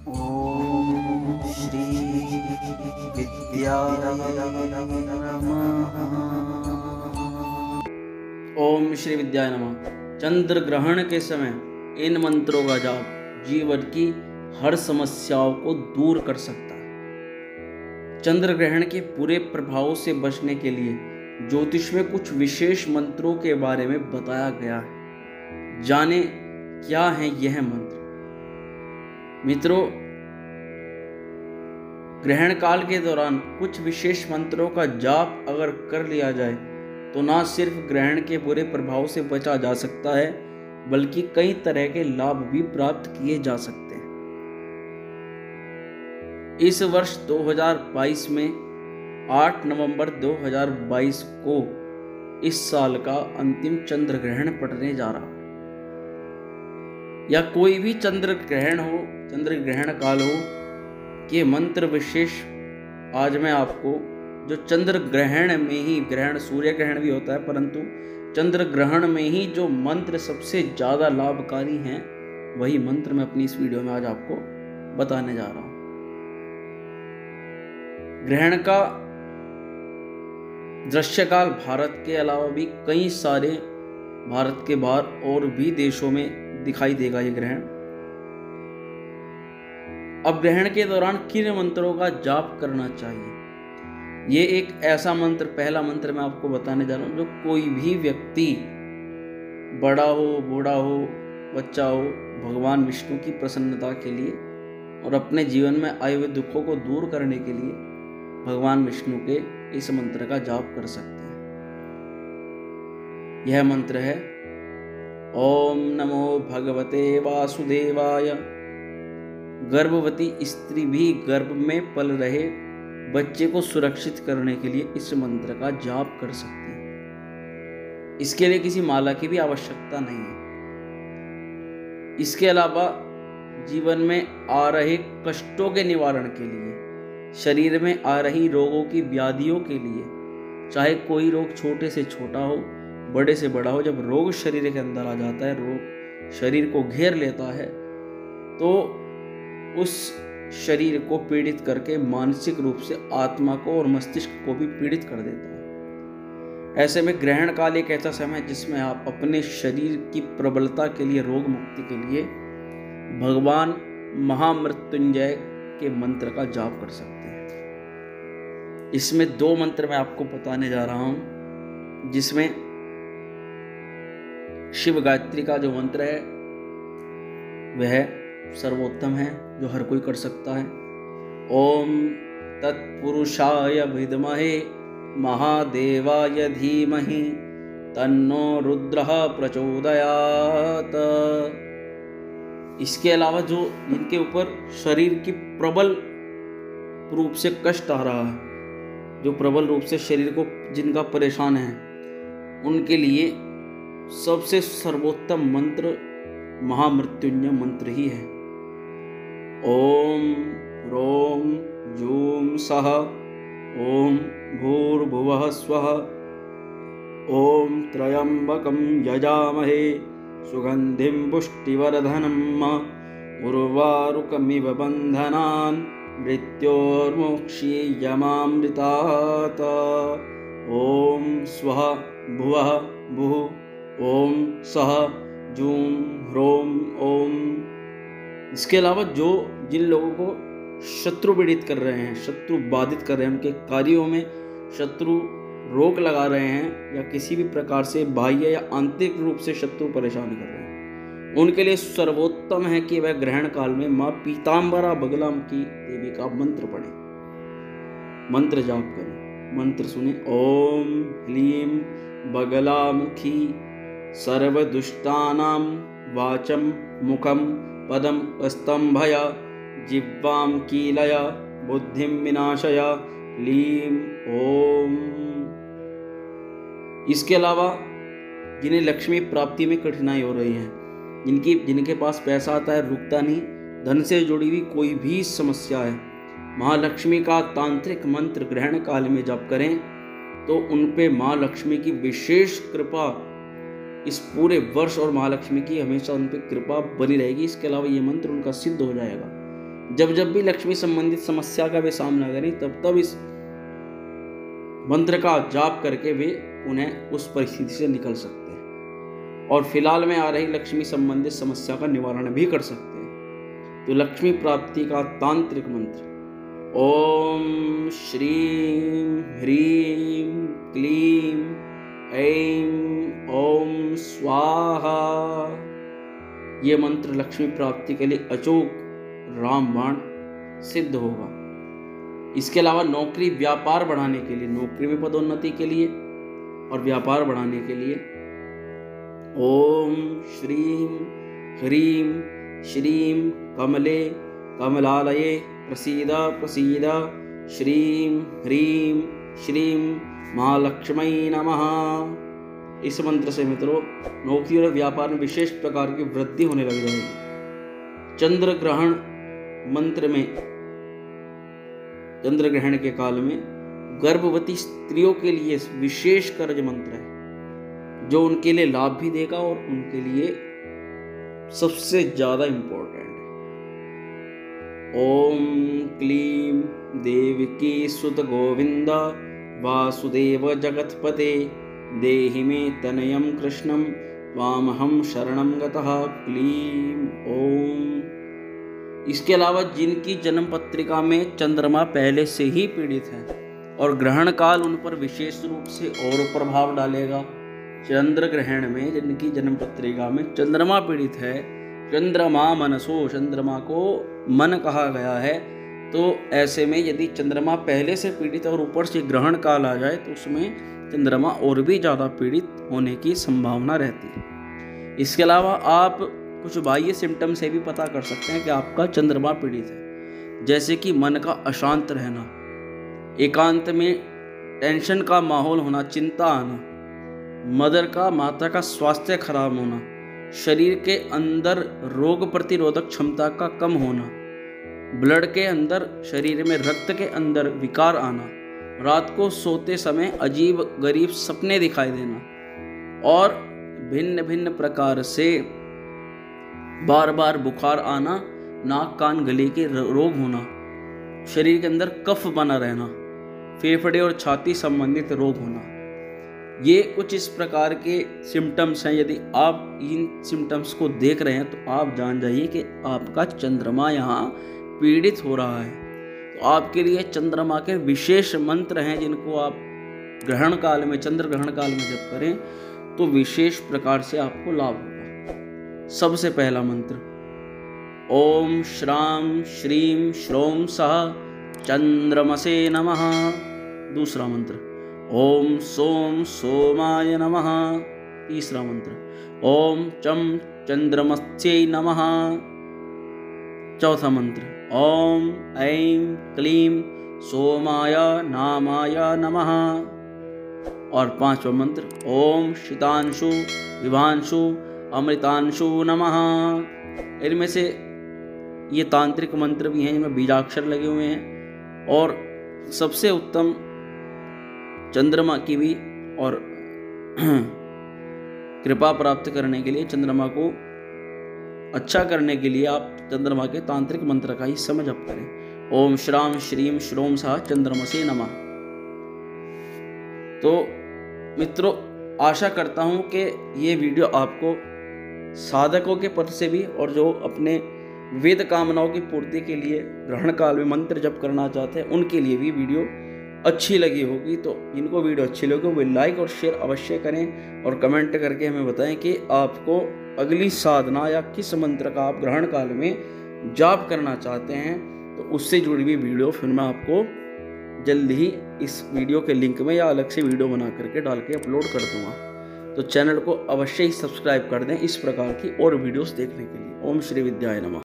ओम श्री विद्याय नमः। चंद्र ग्रहण के समय इन मंत्रों का जाप जीवन की हर समस्याओं को दूर कर सकता है। चंद्र ग्रहण के पूरे प्रभाव से बचने के लिए ज्योतिष में कुछ विशेष मंत्रों के बारे में बताया गया है। जाने क्या है यह मंत्र। मित्रों, ग्रहण काल के दौरान कुछ विशेष मंत्रों का जाप अगर कर लिया जाए तो ना सिर्फ़ ग्रहण के बुरे प्रभाव से बचा जा सकता है, बल्कि कई तरह के लाभ भी प्राप्त किए जा सकते हैं। इस वर्ष 2022 में 8 नवंबर 2022 को इस साल का अंतिम चंद्र ग्रहण पड़ने जा रहा। है या कोई भी चंद्र ग्रहण हो, चंद्र ग्रहण काल हो के मंत्र विशेष आज मैं आपको, जो चंद्र ग्रहण में ही, ग्रहण सूर्य ग्रहण भी होता है, परंतु चंद्र ग्रहण में ही जो मंत्र सबसे ज़्यादा लाभकारी हैं, वही मंत्र मैं अपनी इस वीडियो में आज आपको बताने जा रहा हूँ। ग्रहण का दृश्यकाल भारत के अलावा भी कई सारे, भारत के बाहर और भी देशों में दिखाई देगा ये ग्रहण। अब ग्रहण के दौरान किन मंत्रों का जाप करना चाहिए? ये एक ऐसा मंत्र, पहला मंत्र मैं आपको बताने जा रहा हूँ, जो कोई भी व्यक्ति, बड़ा हो, बूढ़ा हो, बच्चा हो, भगवान विष्णु की प्रसन्नता के लिए और अपने जीवन में आए हुए दुखों को दूर करने के लिए भगवान विष्णु के इस मंत्र का जाप कर सकते हैं। यह मंत्र है ओम नमो भगवते वासुदेवाय। गर्भवती स्त्री भी गर्भ में पल रहे बच्चे को सुरक्षित करने के लिए इस मंत्र का जाप कर सकते हैं। इसके लिए किसी माला की भी आवश्यकता नहीं है। इसके अलावा जीवन में आ रहे कष्टों के निवारण के लिए, शरीर में आ रही रोगों की व्याधियों के लिए, चाहे कोई रोग छोटे से छोटा हो बड़े से बड़ा हो, जब रोग शरीर के अंदर आ जाता है, रोग शरीर को घेर लेता है तो उस शरीर को पीड़ित करके मानसिक रूप से आत्मा को और मस्तिष्क को भी पीड़ित कर देता है। ऐसे में ग्रहण काल एक ऐसा समय जिसमें आप अपने शरीर की प्रबलता के लिए, रोग मुक्ति के लिए भगवान महामृत्युंजय के मंत्र का जाप कर सकते हैं। इसमें दो मंत्र मैं आपको बताने जा रहा हूँ, जिसमें शिव गायत्री का जो मंत्र है, वह सर्वोत्तम है, जो हर कोई कर सकता है। ओम तत्पुरुषाय विद्महे, महादेवाय धीमहि, तन्नो रुद्र प्रचोदयात। इसके अलावा जो जिनके ऊपर शरीर की प्रबल रूप से कष्ट आ रहा है, जो प्रबल रूप से शरीर को जिनका परेशान है, उनके लिए सबसे सर्वोत्तम मंत्र महामृत्युंजय मंत्र ही है। ओम रोम जूम सह, ओम भूर्भुव स्वः, ओम त्र्यंबकं यजामहे सुगंधिं पुष्टिवर्धनम् उर्वारुकमिव बन्धनान्, मृत्योर्मोक्षीयमामृतात्। ॐ स्वः, भुवः, भुः। ॐ सः जूं ह्रों ओम इसके अलावा जो जिन लोगों को शत्रु पीड़ित कर रहे हैं, शत्रु बाधित कर रहे हैं, उनके कार्यों में शत्रु रोक लगा रहे हैं या किसी भी प्रकार से बाह्य या आंतरिक रूप से शत्रु परेशान कर रहे हैं, उनके लिए सर्वोत्तम है कि वह ग्रहण काल में माँ पीताम्बरा बगलाम की देवी का मंत्र पढ़े। मंत्र जाप करें, मंत्र सुने, ओम ह्लीम बगलामुखी सर्वदुष्टानां वाचं मुखं पदम स्तंभय जिह्वां कीलय, बुद्धिं विनाशय लीम ओम। इसके अलावा जिन्हें लक्ष्मी प्राप्ति में कठिनाई हो रही है, जिनकी जिनके पास पैसा आता है, रुकता नहीं, धन से जुड़ी हुई कोई भी समस्या है, महालक्ष्मी का तांत्रिक मंत्र ग्रहण काल में जप करें तो उन पे माँ लक्ष्मी की विशेष कृपा इस पूरे वर्ष और महालक्ष्मी की हमेशा उन पर कृपा बनी रहेगी। इसके अलावा ये मंत्र उनका सिद्ध हो जाएगा। जब जब भी लक्ष्मी संबंधित समस्या का वे सामना करें, तब तब इस मंत्र का जाप करके वे उन्हें उस परिस्थिति से निकल सकते हैं। और फ़िलहाल में आ रही लक्ष्मी संबंधित समस्या का निवारण भी कर सकते हैं। तो लक्ष्मी प्राप्ति का तांत्रिक मंत्र। ओम श्रीं ह्रीं ये मंत्र लक्ष्मी प्राप्ति के लिए अचोक रामबाण सिद्ध होगा। इसके अलावा नौकरी व्यापार बढ़ाने के लिए, नौकरी में पदोन्नति के लिए और व्यापार बढ़ाने के लिए ओम श्रीम ह्रीं श्रीं कमले कमलालये प्रसीद प्रसीद श्रीं ह्रीं श्रीं महालक्ष्मी नमः। इस मंत्र से मित्रों नौकरी और व्यापार में विशेष प्रकार की वृद्धि होने लग जाएगी चंद्र ग्रहण मंत्र में, चंद्र ग्रहण के काल में गर्भवती स्त्रियों के लिए विशेष कर्ज मंत्र है, जो उनके लिए लाभ भी देगा और उनके लिए सबसे ज़्यादा इंपॉर्टेंट है। ओम क्लीम देवकी सुत गोविंद, वासुदेव जगतपते। देहि मे तनयम कृष्णम वामहम शरणम गतः क्लीम ओम। इसके अलावा जिनकी जन्म पत्रिका में चंद्रमा पहले से ही पीड़ित है और ग्रहण काल उन पर विशेष रूप से और प्रभाव डालेगा, चंद्र ग्रहण में जिनकी जन्म पत्रिका में चंद्रमा पीड़ित है, चंद्रमा मनसो, चंद्रमा को मन कहा गया है तो ऐसे में यदि चंद्रमा पहले से पीड़ित और ऊपर से ग्रहण काल आ जाए तो उसमें चंद्रमा और भी ज़्यादा पीड़ित होने की संभावना रहती है। इसके अलावा आप कुछ बाह्य सिम्टम से भी पता कर सकते हैं कि आपका चंद्रमा पीड़ित है। जैसे कि मन का अशांत रहना, एकांत में टेंशन का माहौल होना, चिंता आना मदर का, माता का स्वास्थ्य खराब होना, शरीर के अंदर रोग प्रतिरोधक क्षमता का कम होना ब्लड के अंदर, शरीर में रक्त के अंदर विकार आना, रात को सोते समय अजीब गरीब सपने दिखाई देना और भिन्न भिन्न प्रकार से बार बार बुखार आना, नाक कान गले के रोग होना, शरीर के अंदर कफ बना रहना, फेफड़े और छाती संबंधित रोग होना। ये कुछ इस प्रकार के सिम्टम्स हैं। यदि आप इन सिम्टम्स को देख रहे हैं तो आप जान जाइए कि आपका चंद्रमा यहाँ पीड़ित हो रहा है। तो आपके लिए चंद्रमा के विशेष मंत्र हैं जिनको आप ग्रहण काल में, चंद्र ग्रहण काल में जब करें तो विशेष प्रकार से आपको लाभ होगा। सबसे पहला मंत्र, ओम श्राम श्रीम श्रोम सह चंद्रमसे नमः। दूसरा मंत्र, ओम सोम सोमाय नमः। तीसरा मंत्र, ओम चम चंद्रमस्यै नमः। चौथा मंत्र ओम ऐं क्लीं सोमाय नामाय नमः। और पांचवा मंत्र ओम शीतांशु, विभांशु, अमृतांशु नमः। इनमें से ये तांत्रिक मंत्र भी हैं, जिनमें बीजाक्षर लगे हुए हैं। और सबसे उत्तम चंद्रमा की भी और कृपा प्राप्त करने के लिए चंद्रमा को अच्छा करने के लिए आप चंद्रमा के तांत्रिक मंत्र का ही समझ अप करें। ओम श्राम श्रीम श्रोम सा चंद्रमा से नमः। तो मित्रों, आशा करता हूँ कि ये वीडियो आपको साधकों के पद से भी और जो अपने वेद कामनाओं की पूर्ति के लिए ग्रहण काल में मंत्र जप करना चाहते हैं, उनके लिए भी वीडियो अच्छी लगी होगी। तो जिनको वीडियो अच्छी लगी वो लाइक और शेयर अवश्य करें और कमेंट करके हमें बताएँ कि आपको अगली साधना या किस मंत्र का आप ग्रहण काल में जाप करना चाहते हैं तो उससे जुड़ी हुई वीडियो फिर मैं आपको जल्द ही इस वीडियो के लिंक में या अलग से वीडियो बना करके डाल के अपलोड कर दूँगा। तो चैनल को अवश्य ही सब्सक्राइब कर दें इस प्रकार की और वीडियोस देखने के लिए। ओम श्री विद्याय नमः।